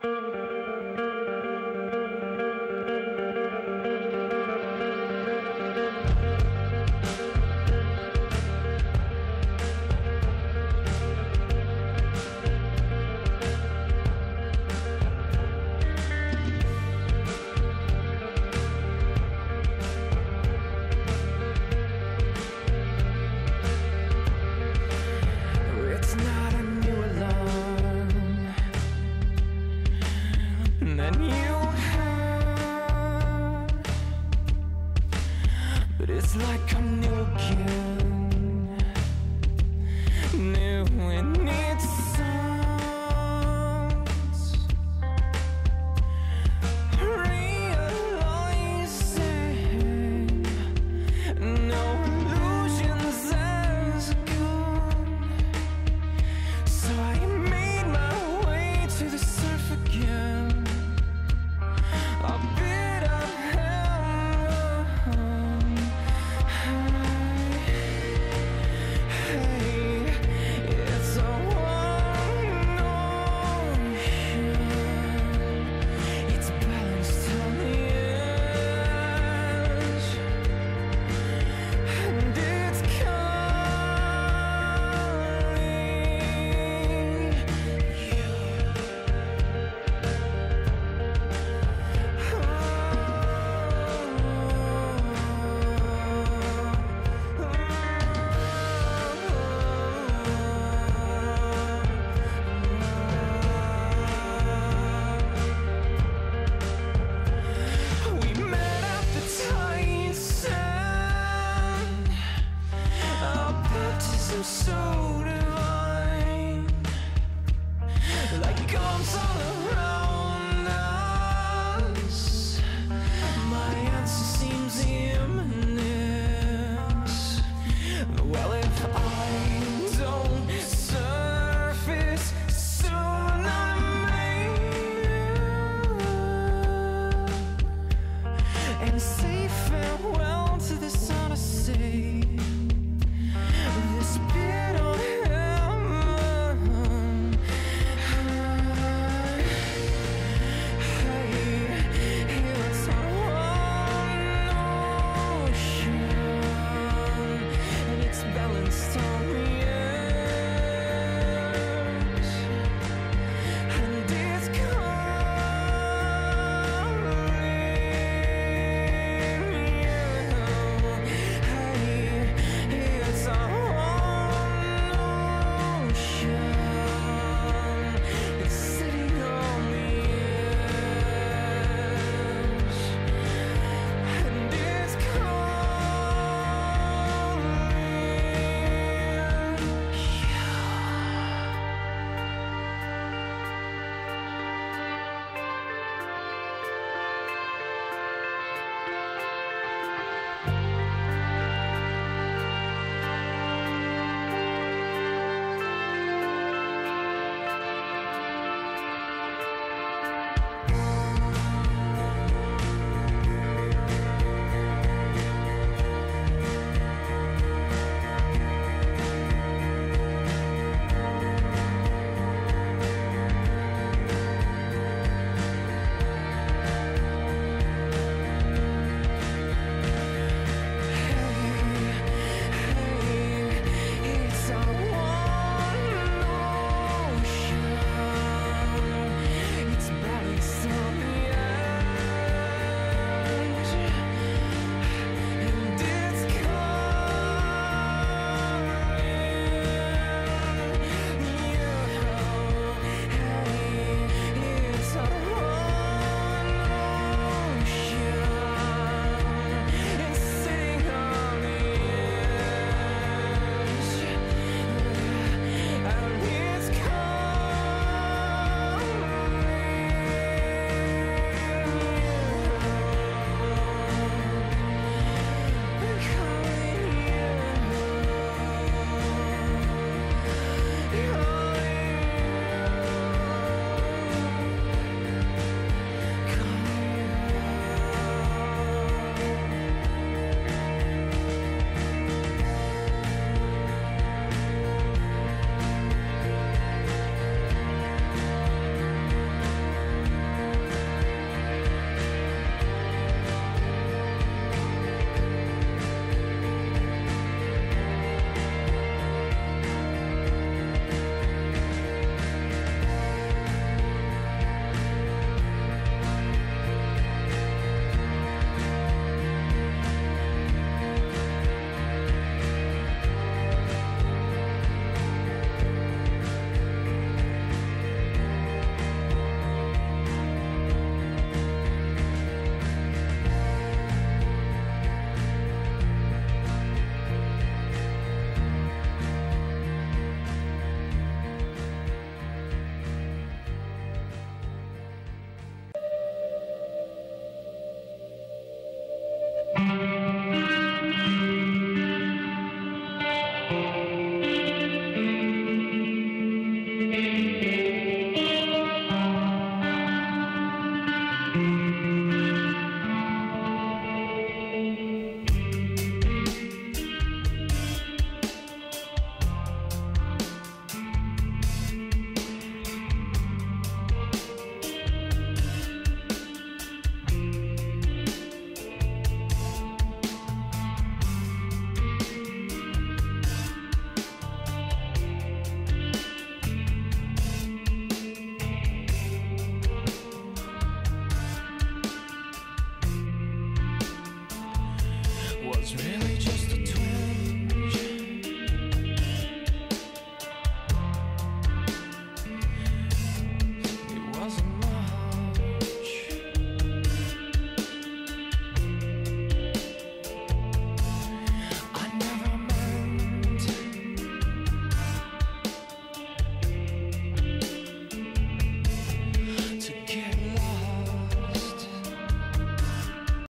It's that you have, but it's like I'm new again,